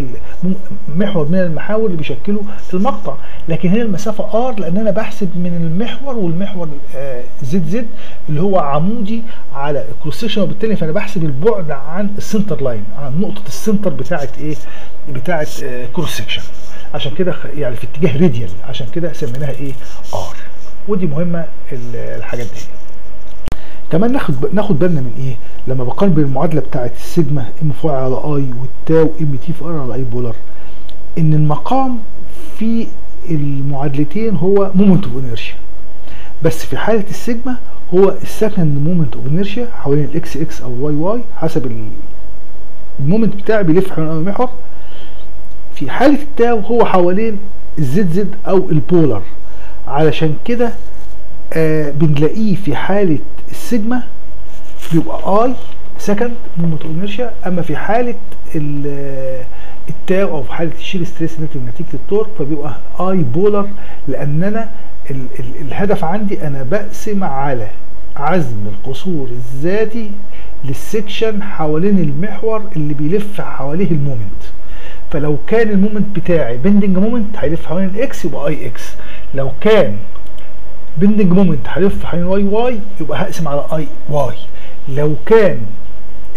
S1: محور من المحاور اللي بيشكلوا المقطع. لكن هنا المسافة R لأن أنا بحسب من المحور والمحور آه ZZ اللي هو عمودي على ال cross section وبالتالي فأنا بحسب البعد عن ال center line عن نقطة ال center بتاعه إيه؟ بتاعه آه cross section عشان كده يعني في اتجاه radial عشان كده سميناها إيه؟ R. ودي مهمة الحاجات دي. كمان ناخد ناخد بالنا من إيه؟ لما بقارن بين المعادلة بتاعه ال sigma M في Y على I وال tau MT في R على I polar إن المقام في المعادلتين هو moment of inertia بس في حالة السيجما هو ال second moment of inertia حوالين الاكس إكس أو ال YY حسب ال moment بتاعي بيلف حوالين المحور في حالة ال tau هو حوالين ال ZZ أو ال polar. علشان كده آه بنلاقيه في حالة السيجما بيبقى I second moment of inertia أما في حالة ال tau أو في حالة ال shear stress نتيجه ال torque فبيبقى I polar لأن أنا ال ال الهدف عندي أنا بقسم على عزم القصور الذاتي لل section حوالين المحور اللي بيلف حواليه ال moment. فلو كان ال moment بتاعي bending moment هيلف حوالين ال X يبقى IX لو كان bending moment هيلف حوالين YY يبقى هقسم على IY. لو كان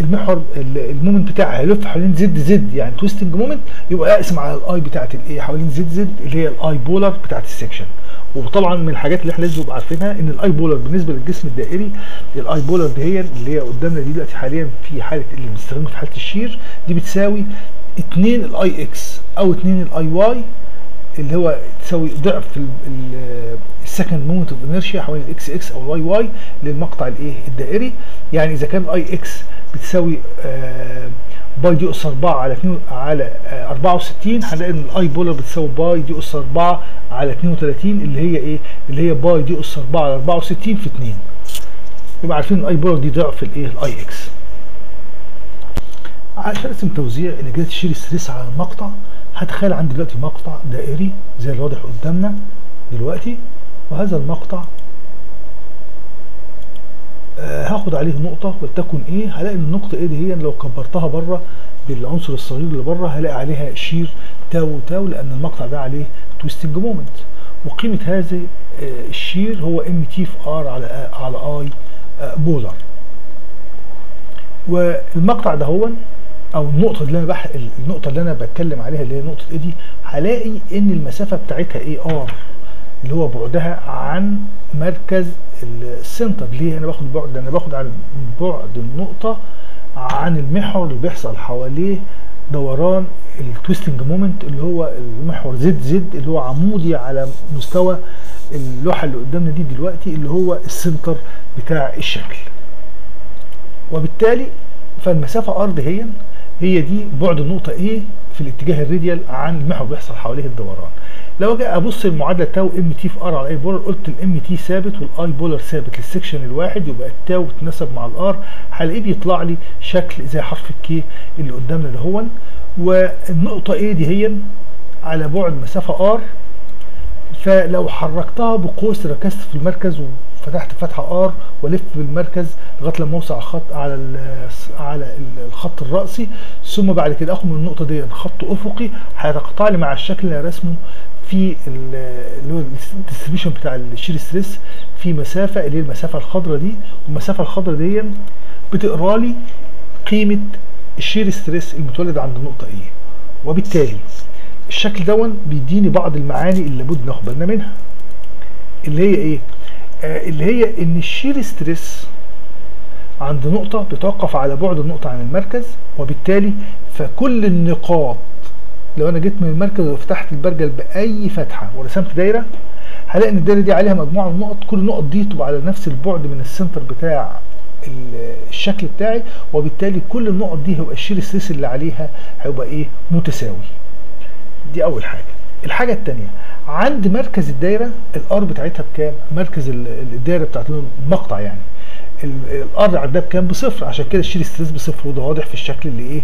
S1: المحور ال moment بتاعي هيلف حوالين ZZ يعني twisting moment يبقى اقسم على ال I بتاعت الايه حوالين ZZ اللي هي ال I polar بتاعت ال section وطبعا من الحاجات اللي إحنا لازم نبقى عارفينها إن ال I polar بالنسبة للجسم الدائري ال I polar دي اللي هي قدامنا دي دلوقتي حاليا في حالة اللي بنستخدمها في حالة ال shear دي بتساوي 2 ال IX أو 2 ال IY اللي هو تساوي ضعف ال second moment of inertia حوالين الاكس إكس أو ال YY للمقطع الايه الدائري. يعني إذا كان ال IX بتساوي آه pi D أس 4 على 2 على آه 64 هنلاقي إن ال I polar بتساوي pi D أس 4 على 32 اللي هي إيه؟ اللي هي pi D أس 4 على 64 في 2 يبقى عارفين ال I polar دي ضعف الايه ال IX عشان ارسم توزيع نتيجه ال shear stress على المقطع هتخيل عندي دلوقتي مقطع دائري زي الواضح قدامنا دلوقتي. وهذا المقطع آه هاخد عليه نقطة ولتكن A هلاقي إن النقطة A دي هي لو كبرتها برة بالعنصر الصغير اللي برة هلاقي عليها shear tau tau لأن المقطع ده عليه twisting moment وقيمة هذا ال shear هو MT في R على على I polar. والمقطع ده هو أو النقطة اللي أنا بح... النقطة اللي أنا بتكلم عليها اللي هي نقطة A دي هلاقي إن المسافة بتاعتها إيه R. اللي هو بعدها عن مركز ال center. ليه؟ أنا باخد بعد أنا باخد عن بعد النقطة عن المحور اللي بيحصل حواليه دوران ال twisting moment اللي هو المحور ZZ اللي هو عمودي على مستوى اللوحة اللي قدامنا دي دلوقتي اللي هو ال center بتاع الشكل. وبالتالي فالمسافة R هي هي دي بعد النقطة A في الاتجاه ال radial عن المحور بيحصل حواليه الدوران. لو أجي أبص المعادلة tau MT في R على I polar قلت ال MT ثابت وال I polar ثابت لل section الواحد يبقى ال tau تناسب مع ال R هلاقيه بيطلع لي شكل زي حرف ال K اللي قدامنا ده هو والنقطة A دي هي على بعد مسافة R. فلو حركتها بقوس ركزت في المركز وفتحت فتحة R والف بالمركز لغاية لما اوصل على الخط على على الخط الرأسي. ثم بعد كده أخد من النقطة دي خط أفقي هيتقطع لي مع الشكل اللي رسمه. في اللي هو ال distribution بتاع ال shear stress في مسافة اللي هي المسافة الخضراء دي والمسافة الخضراء دي بتقرأ لي قيمة ال shear stress المتولد عند النقطة A. وبالتالي الشكل دوت بيديني بعض المعاني اللي لابد ناخد بالنا منها. اللي هي إيه؟ آه اللي هي إن ال shear stress عند نقطة بتتوقف على بعد النقطة عن المركز وبالتالي فكل النقاط لو أنا جيت من المركز وفتحت البرجل بأي فتحة ورسمت دايرة هلاقي إن الدايرة دي عليها مجموعة من النقط كل النقط دي تبقى على نفس البعد من ال center بتاع الشكل بتاعي وبالتالي كل النقط دي هيبقى ال shear stress اللي عليها هيبقى إيه؟ متساوي. دي أول حاجة. الحاجة الثانية عند مركز الدايرة ال R بتاعتها بكام؟ مركز الدايرة بتاعت المقطع يعني. ال R عندها بكام بصفر. عشان كده ال shear stress بصفر وده واضح في الشكل اللي إيه؟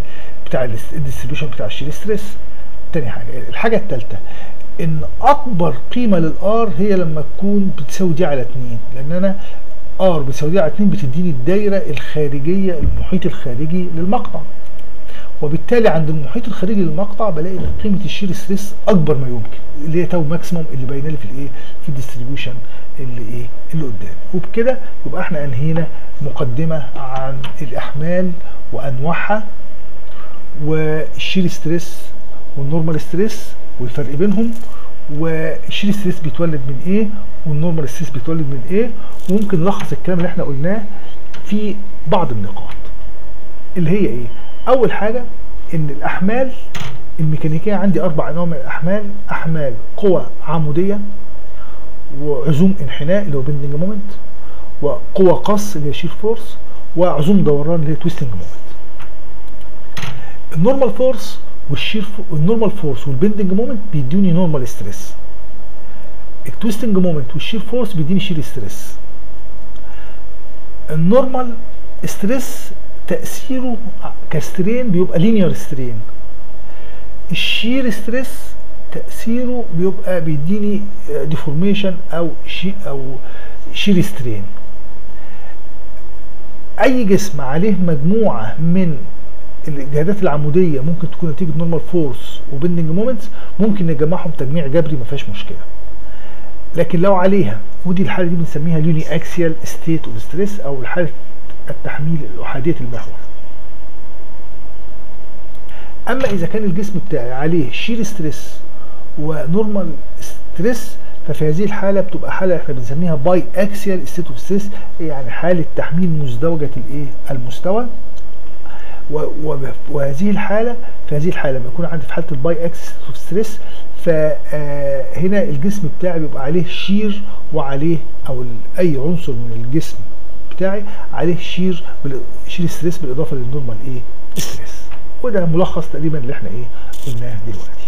S1: بتاع ال distribution بتاع ال shear stress تاني حاجة الحاجة الثالثه إن أكبر قيمة لل R هي لما تكون بتساوي D على 2 لأن أنا R بتساوي D على 2 بتديني الدايرة الخارجية المحيط الخارجي للمقطع. وبالتالي عند المحيط الخارجي للمقطع بلاقي قيمة ال shear stress أكبر ما يمكن. اللي هي tau maximum اللي باينه لي في الإيه؟ في ال distribution اللي إيه؟ اللي قدام. وبكده يبقى إحنا أنهينا مقدمة عن الإحمال وأنواعها وال shear stress وال normal stress والفرق بينهم وال shear stress بيتولد من إيه؟ وال normal stress بيتولد من إيه؟ وممكن نلخص الكلام اللي إحنا قلناه في بعض النقاط. اللي هي إيه؟ أول حاجة إن الأحمال الميكانيكية عندي أربع أنواع من الأحمال أحمال قوى عمودية وعزوم انحناء اللي هو bending moment وقوى قص اللي هي shear force وعزوم دوران اللي هي twisting moment ال normal force وال shear ال normal force وال bending moment بيدوني normal stress ال twisting moment وال shear force بيديني shear stress ال normal stress تأثيره ك strain بيبقى linear strain ال shear stress تأثيره بيبقى بيديني deformation أو shear أو shear strain أي جسم عليه مجموعة من الجهادات العمودية ممكن تكون نتيجة normal force و bending moments ممكن نجمعهم تجميع جبري ما فيهاش مشكلة. لكن لو عليها ودي الحالة دي بنسميها ال uniaxial state of stress أو الحالة التحميل الأحادية المحور أما إذا كان الجسم بتاعي عليه shear stress و normal stress ففي هذه الحالة بتبقى حالة إحنا بنسميها biaxial state of stress يعني حالة تحميل مزدوجة الإيه؟ المستوى. وهذه الحالة في هذه الحالة لما يكون عندي في حالة ال bi state of stress فهنا الجسم بتاعي بيبقى عليه shear وعليه أو أي عنصر من الجسم بتاعي عليه shear shear stress بالإضافة لل normal إيه stress. وده ملخص تقريبا اللي إحنا إيه قلناه دلوقتي.